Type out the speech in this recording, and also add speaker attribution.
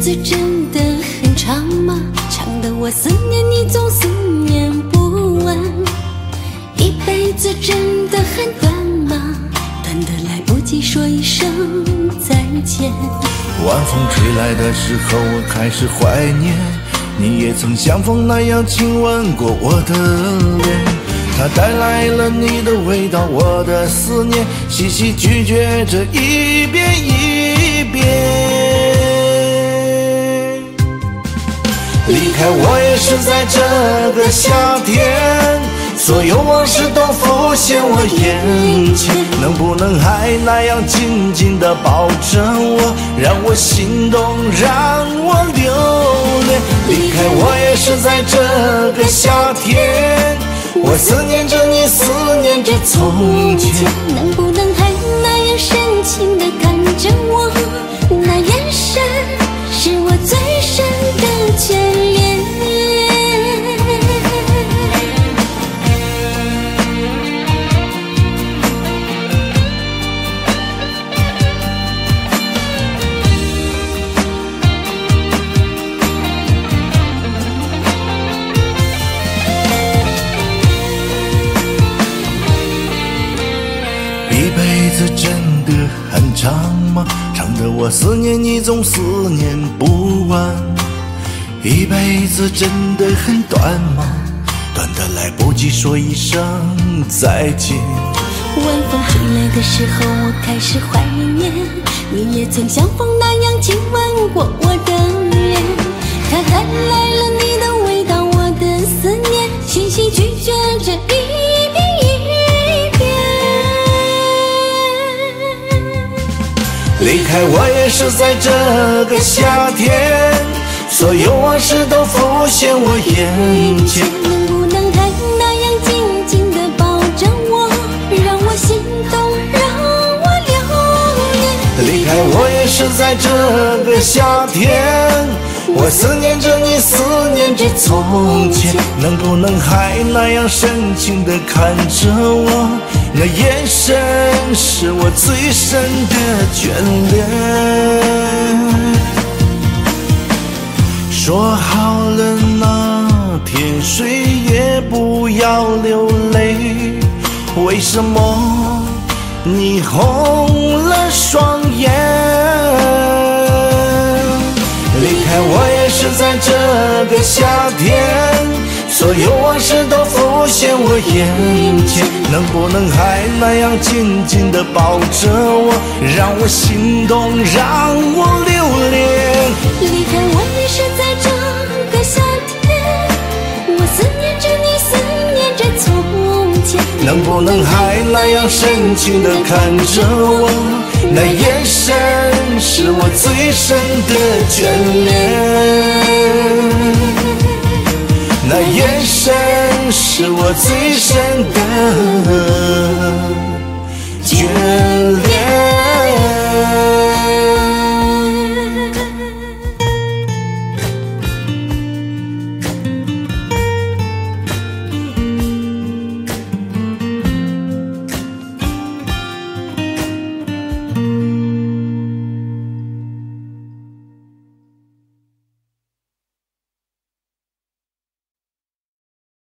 Speaker 1: 子真的很长吗？长的我思念你总思念不完。一辈子真的很短吗？短的来不及说一声再见。
Speaker 2: 晚风吹来的时候，我开始怀念，你也曾像风那样亲吻过我的脸。它带来了你的味道，我的思念，细细咀嚼着一遍一遍。离开我也是在这个夏天，所有往事都浮现我眼前。能不能还那样紧紧地抱着我，让我心动，让我留恋？离开我也是在这个夏天。我思念着你，思念着从前。
Speaker 1: 能不能还那样深情地
Speaker 2: 子真的很长吗？长的我思念你总思念不完。一辈子真的很短吗？短的来不及说一声再见。
Speaker 1: 晚风吹来的时候，我开始怀念，你也曾像风那样亲吻过我的脸。它
Speaker 2: 离开我也是在这个夏天，所有往事都浮现我眼前。
Speaker 1: 能不能还那样紧紧地抱着我，让我心动，让我留恋？
Speaker 2: 离开我也是在这个夏天，我思念着你，思念着从前。能不能还那样深情地看着我？那眼神是我最深的眷恋。说好了那天谁也不要流泪，为什么你红了双眼？离开我也是在这个夏天。所有往事都浮现我眼前，能不能还那样紧紧地抱着我，让我心动，让我留恋？
Speaker 1: 离开我也是在这个夏天，我思念着你，思念着从前。
Speaker 2: 能不能还那样深情地看着我，那眼神是我最深的眷恋。是我最深的眷